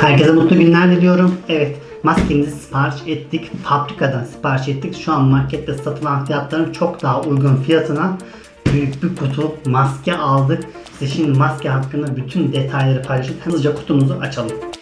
Herkese mutlu günler diliyorum. Evet, maskemizi sipariş ettik. Fabrikadan sipariş ettik. Şu an markette satılan fiyatların çok daha uygun fiyatına büyük bir kutu maske aldık. Size şimdi maske hakkında bütün detayları paylaşıp hızlıca kutumuzu açalım.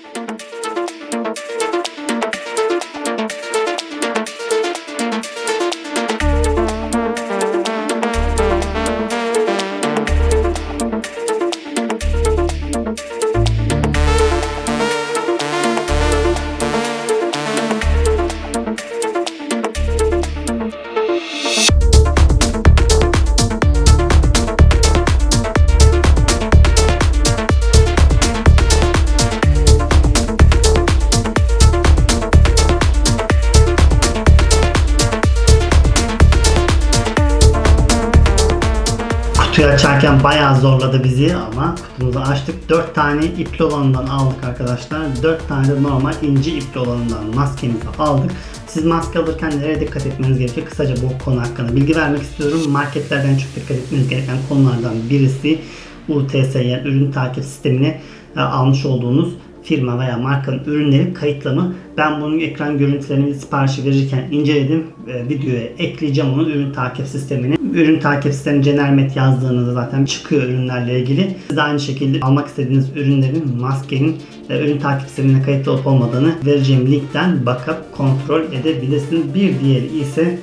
Açarken bayağı zorladı bizi ama kutumuzu açtık. 4 tane ipli olanından aldık arkadaşlar. 4 tane de normal ince ipli olanından maskemizi aldık. Siz maske alırken nereye dikkat etmeniz gerekiyor? Kısaca bu konu hakkında bilgi vermek istiyorum. Marketlerden çok dikkat etmeniz gereken konulardan birisi UTS yani ürün takip sistemini e, almış olduğunuz firma veya markanın ürünleri kayıtlı Ben bunun ekran görüntülerini siparişi verirken inceledim. E, videoya ekleyeceğim onu ürün takip sistemini. Ürün takip sistemi Cenermet yazdığınızda zaten çıkıyor ürünlerle ilgili. Siz de aynı şekilde almak istediğiniz ürünlerin maskenin e, ürün takip sistemine kayıtlı olup olmadığını vereceğim linkten bakıp kontrol edebilirsiniz. Bir diğeri ise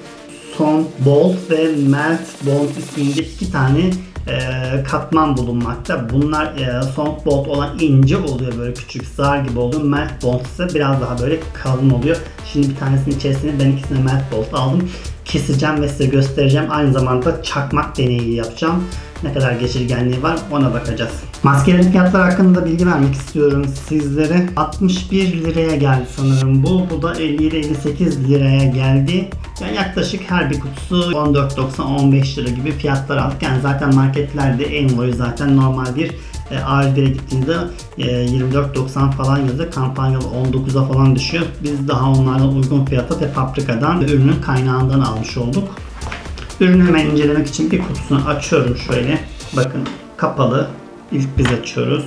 Son Bolt ve Melt Bolt isminde iki tane e, katman bulunmakta. Bunlar e, sound bolt olan ince oluyor böyle küçük zar gibi oluyor. Melt bolt ise biraz daha böyle kalın oluyor. Şimdi bir tanesinin içerisine ben ikisine melt bolt aldım. Keseceğim ve size göstereceğim. Aynı zamanda çakmak deneyi yapacağım. Ne kadar geçirgenliği var ona bakacağız. Maskelerin fiyatları hakkında bilgi vermek istiyorum sizlere. 61 liraya geldi sanırım bu. Bu da 57-58 liraya geldi. Yani yaklaşık her bir kutusu 14.90-15 lira gibi fiyatlar aldık. Yani zaten marketlerde en boyu zaten normal bir e, A1'e gittiğinde e, 24.90 falan yazıyor. Kampanyalı 19'a falan düşüyor. Biz daha onlardan uygun fiyata ve fabrikadan ürünün kaynağından almış olduk. Ürünü hemen incelemek için bir kutusunu açıyorum şöyle. Bakın kapalı. İlk biz açıyoruz.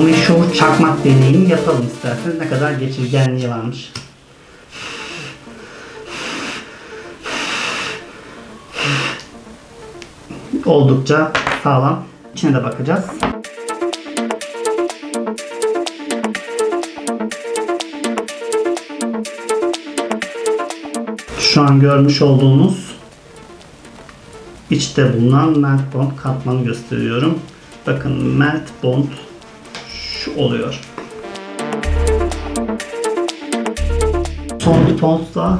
Meşhur çakmak deneyimi yapalım isterseniz. Ne kadar geçirgenliği varmış. Oldukça sağlam. İçine de bakacağız. Şu an görmüş olduğunuz içte bulunan melt bond katmanı gösteriyorum. Bakın melt bond oluyor. Son da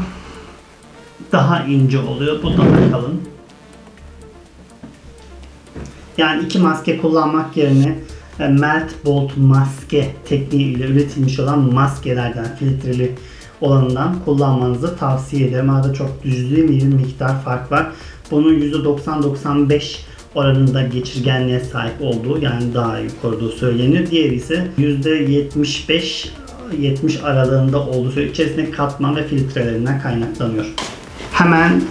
daha ince oluyor. Bu daha kalın. Yani iki maske kullanmak yerine e, melt bolt maske tekniğiyle üretilmiş olan maskelerden filtreli olanından kullanmanızı tavsiye ederim. Arada çok cüzi bir miktar fark var. Bunun %90-95 oranında geçirgenliğe sahip olduğu yani daha iyi koruduğu söylenir. Diğeri ise %75 70 aralığında olduğu söyleniyor. İçerisinde katman ve filtrelerinden kaynaklanıyor. Hemen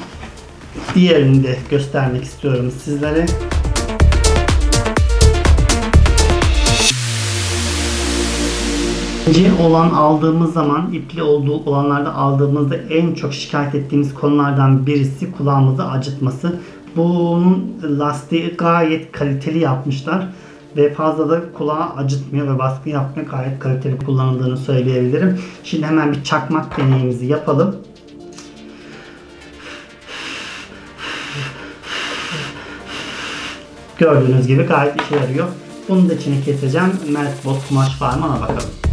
diğerini de göstermek istiyorum sizlere. İnce olan aldığımız zaman ipli olduğu olanlarda aldığımızda en çok şikayet ettiğimiz konulardan birisi kulağımızı acıtması. Bunun lastiği gayet kaliteli yapmışlar ve fazla da kulağı acıtmıyor ve baskı yapmıyor. Gayet kaliteli kullanıldığını söyleyebilirim. Şimdi hemen bir çakmak deneyimizi yapalım. Gördüğünüz gibi gayet işe yarıyor. Bunu da içine keseceğim. Melt bot kumaş var bakalım.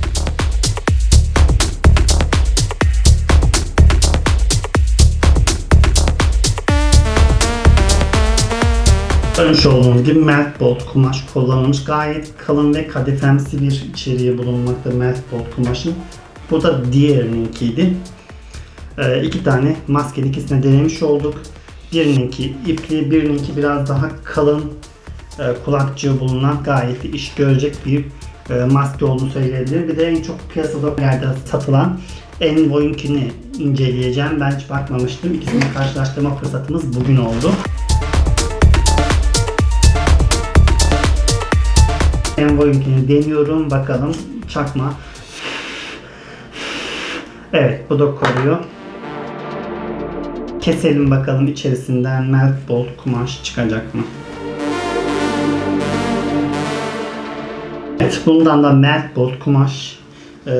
Görmüş olduğunuz gibi melt kumaş kullanılmış. Gayet kalın ve kadifemsi bir içeriği bulunmakta melt kumaşın. Bu da diğerininkiydi. Ee, iki tane maskenin ikisini denemiş olduk. Birininki ipli, birininki biraz daha kalın e, kulakçığı bulunan gayet iş görecek bir e, maske olduğunu söyleyebilirim. Bir de en çok piyasada yerde satılan Envoy'unkini inceleyeceğim. Ben hiç bakmamıştım. İkisini karşılaştırma fırsatımız bugün oldu. Envoy'unkini deniyorum. Bakalım çakma. Evet bu da koruyor. Keselim bakalım içerisinden melt kumaş çıkacak mı? Evet bundan da melt kumaş e,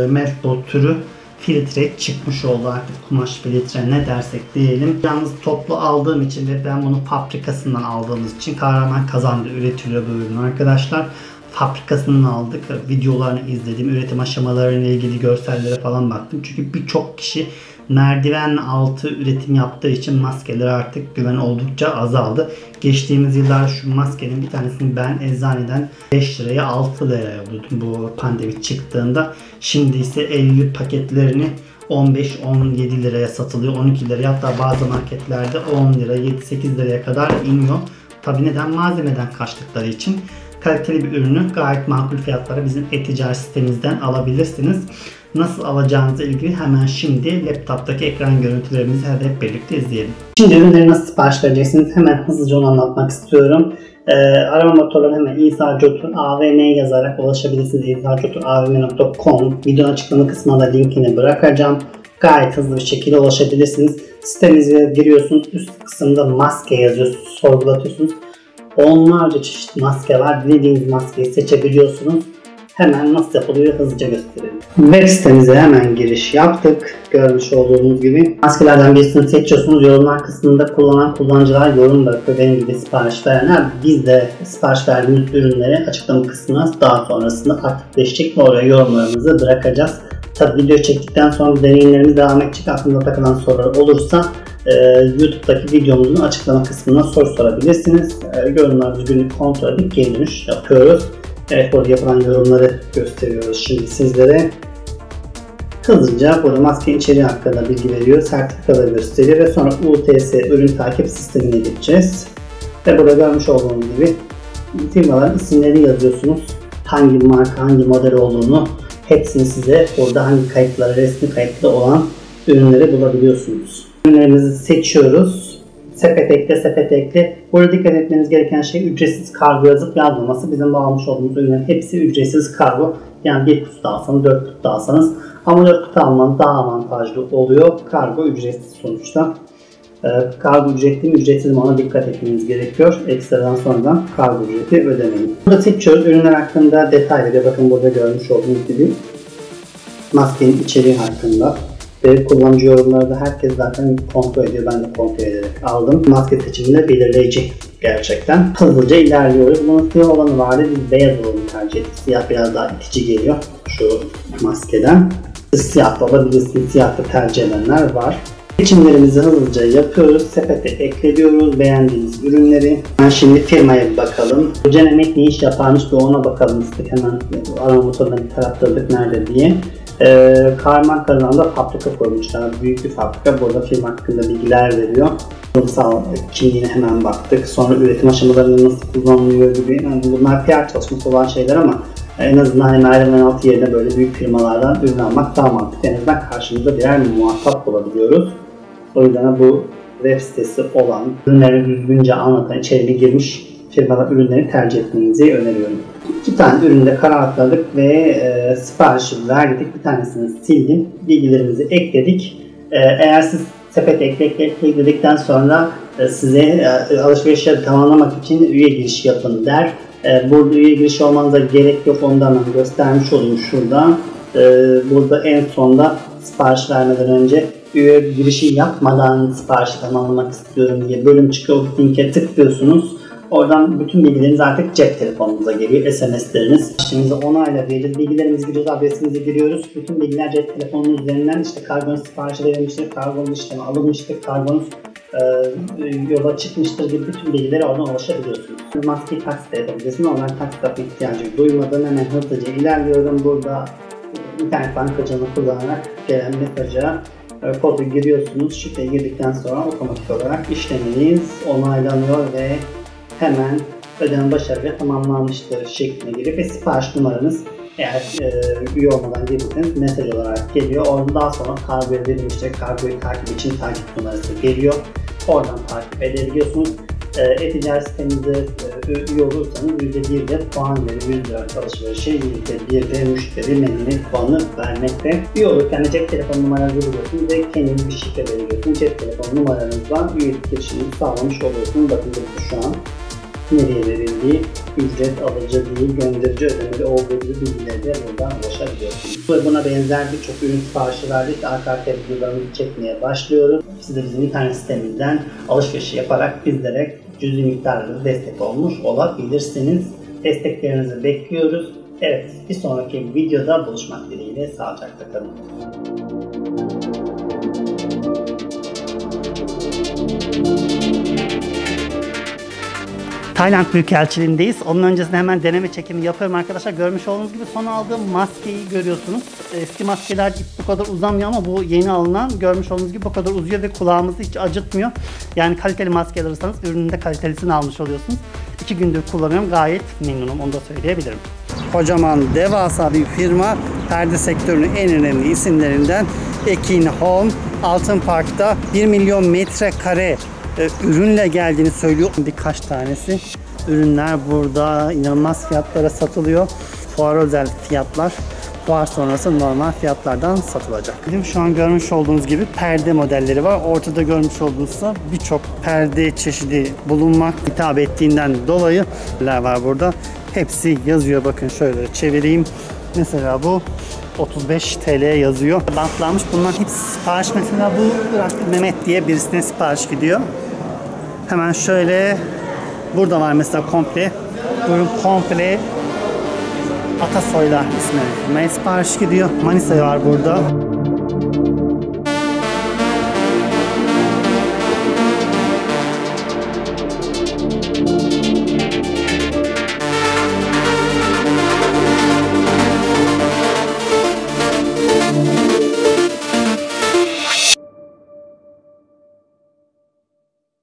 türü filtre çıkmış oldu artık kumaş filtre ne dersek diyelim. Yalnız toplu aldığım için ve ben bunu fabrikasından aldığımız için Kahraman Kazan'da üretiliyor bu ürün arkadaşlar. Fabrikasından aldık. Videolarını izledim. Üretim aşamalarıyla ilgili görsellere falan baktım. Çünkü birçok kişi merdiven altı üretim yaptığı için maskeler artık güven oldukça azaldı. Geçtiğimiz yıllar şu maskenin bir tanesini ben eczaneden 5 liraya 6 liraya buldum bu pandemi çıktığında. Şimdi ise 50 paketlerini 15-17 liraya satılıyor. 12 liraya hatta bazı marketlerde 10 lira 7-8 liraya kadar iniyor. Tabi neden? Malzemeden kaçtıkları için kaliteli bir ürünü gayet makul fiyatlara bizim e-ticaret sitemizden alabilirsiniz. Nasıl alacağınızla ilgili hemen şimdi laptoptaki ekran görüntülerimizi hep birlikte izleyelim. Şimdi ürünleri nasıl sipariş vereceksiniz hemen hızlıca onu anlatmak istiyorum. Ee, arama motorlarına hemen İsa AVM yazarak ulaşabilirsiniz. isacoturavm.com Videonun açıklama kısmına da linkini bırakacağım. Gayet hızlı bir şekilde ulaşabilirsiniz. Sitemize giriyorsunuz. Üst kısımda maske yazıyorsunuz. Sorgulatıyorsunuz. Onlarca çeşit maske var. Dilediğiniz maskeyi seçebiliyorsunuz. Hemen nasıl yapılıyor hızlıca gösterelim. Web sitemize hemen giriş yaptık. Görmüş olduğunuz gibi. Maskelerden birisini seçiyorsunuz. Yorumlar kısmında kullanan kullanıcılar yorum bırakıyor. Benim gibi sipariş verenler. Biz de sipariş verdiğimiz ürünleri açıklama kısmına daha sonrasında aktifleşecek ve oraya yorumlarımızı bırakacağız. Tabi video çektikten sonra deneyimlerimiz devam edecek. Aklınıza takılan sorular olursa e, YouTube'daki videomuzun açıklama kısmına soru sorabilirsiniz. E, yorumlarınızı günlük kontrol edip geri dönüş yapıyoruz. Evet burada yapılan yorumları gösteriyoruz şimdi sizlere. Hızlıca burada maske içeriği hakkında bilgi veriyor, sertifikaları gösteriyor ve sonra UTS ürün takip sistemine gideceğiz. Ve burada görmüş olduğunuz gibi firmaların isimleri yazıyorsunuz. Hangi marka, hangi model olduğunu hepsini size burada hangi kayıtları, resmi kayıtlı olan ürünleri bulabiliyorsunuz. Ürünlerimizi seçiyoruz. Sepet ekle, sepet ekle. Burada dikkat etmeniz gereken şey ücretsiz kargo yazıp yazmaması. Bizim bağlamış olduğumuz ürünlerin hepsi ücretsiz kargo. Yani bir kutu alsanız, dört kutu alsanız. Ama dört kutu almanız daha avantajlı oluyor. Kargo ücretsiz sonuçta. Ee, kargo ücretli mi ücretsiz mi ona dikkat etmeniz gerekiyor. Ekstradan sonradan kargo ücreti ödemeyin. Burada seçiyoruz. Ürünler hakkında detay veriyor. Bakın burada görmüş olduğunuz gibi. Maskenin içeriği hakkında, ve kullanıcı yorumları da herkes zaten kontrol ediyor. Ben de kontrol ederek aldım. Maske seçiminde belirleyici gerçekten. Hızlıca ilerliyoruz. Bunun siyah olanı vardı. Biz beyaz olanı tercih ettik. Siyah biraz daha itici geliyor şu maskeden. Siyah da olabilirsiniz. Siyah da tercih edenler var. Seçimlerimizi hızlıca yapıyoruz. Sepete ekliyoruz beğendiğimiz ürünleri. Ben şimdi firmaya bir bakalım. Cenemek ne iş yaparmış bir ona bakalım istedik. Hemen arama motoruna bir taraftırdık nerede diye. Ee, Karman Kazan'da fabrika koymuşlar. Büyük bir fabrika. Burada firma hakkında bilgiler veriyor. Kurumsal kimliğine hemen baktık. Sonra üretim aşamalarında nasıl kullanılıyor gibi. Yani bunlar PR çalışması olan şeyler ama en azından hani merdiven altı yerine böyle büyük firmalardan ürün almak daha mantıklı. En azından karşımızda birer muhatap olabiliyoruz. O yüzden bu web sitesi olan, ürünleri düzgünce anlatan, içeriğine girmiş firmalar ürünleri tercih etmenizi öneriyorum. İki tane üründe kararladık ve e, siparişi verdik. Bir tanesini sildim. Bilgilerimizi ekledik. E, eğer siz sepet ekledikten sonra e, size e, alışverişleri tamamlamak için üye giriş yapın der. E, burada üye giriş olmanıza gerek yok. Ondan göstermiş olayım şurada. E, burada en sonda sipariş vermeden önce üye girişi yapmadan siparişi tamamlamak istiyorum diye bölüm çıkıyor. Linke tıklıyorsunuz Oradan bütün bilgileriniz artık cep telefonunuza geliyor. SMS'leriniz. Şimdi onayla vereceğiz. Bilgilerimizi giriyoruz, adresimizi giriyoruz. Bütün bilgiler cep telefonunuz üzerinden işte kargonuz siparişi verilmiştir, kargonuz işlemi alınmıştır, kargonuz e, yola çıkmıştır gibi bütün bilgileri oradan ulaşabiliyorsunuz. Maskeyi taksit yapabilirsiniz. Normal taksit yapma ihtiyacı duymadan hemen hızlıca ilerliyorum. Burada internet bankacılığını kullanarak gelen mesaja kodu giriyorsunuz. Şifreyi girdikten sonra otomatik olarak işleminiz onaylanıyor ve hemen ödeme başarıyla tamamlanmıştır şeklinde girip ve sipariş numaranız eğer e, üye olmadan gelirseniz mesaj olarak geliyor. Oradan sonra kargo edilmiştir. Kargoyu takip için takip numarası geliyor. Oradan takip edebiliyorsunuz. E, e-ticaret sitemizde e, üye olursanız %1 de puan verir. 100 lira alışverişe %1 de müşteri memnuniyet puanı vermekte. Üye olurken de cep telefon numaranızı buluyorsunuz ve kendiniz bir şifre veriyorsunuz. Cep telefon numaranızla üyelik girişimini sağlamış oluyorsunuz. Bakın burada şu an nereye verildiği, ücret alıcı değil, gönderici ödemeli olduğu gibi bilgileri de buradan ulaşabiliyorsunuz. Ve buna benzer birçok ürün siparişi verdik. Arka arkaya videolarımızı çekmeye başlıyoruz. Siz de bizim internet sitemizden alışveriş yaparak bizlere cüzi miktarda destek olmuş olabilirsiniz. Desteklerinizi bekliyoruz. Evet, bir sonraki videoda buluşmak dileğiyle sağlıcakla kalın. Tayland Büyükelçiliğindeyiz. Onun öncesinde hemen deneme çekimi yapıyorum arkadaşlar. Görmüş olduğunuz gibi son aldığım maskeyi görüyorsunuz. Eski maskeler ip bu kadar uzamıyor ama bu yeni alınan görmüş olduğunuz gibi bu kadar uzuyor ve kulağımızı hiç acıtmıyor. Yani kaliteli maske alırsanız ürünün de kalitesini almış oluyorsunuz. İki gündür kullanıyorum. Gayet memnunum. Onu da söyleyebilirim. Kocaman devasa bir firma perde sektörünün en önemli isimlerinden Ekin Home Altın Park'ta 1 milyon metrekare ürünle geldiğini söylüyor. Birkaç tanesi. Ürünler burada inanılmaz fiyatlara satılıyor. Fuar özel fiyatlar. Fuar sonrası normal fiyatlardan satılacak. Benim şu an görmüş olduğunuz gibi perde modelleri var. Ortada görmüş olduğunuz birçok perde çeşidi bulunmak hitap ettiğinden dolayı var burada. Hepsi yazıyor. Bakın şöyle çevireyim. Mesela bu 35 TL yazıyor. Bantlanmış. Bunların hepsi sipariş. Mesela bu Mehmet diye birisine sipariş gidiyor. Hemen şöyle burada var mesela komple. Buyurun komple Atasoy'la ismi. Sipariş gidiyor. Manisa var burada.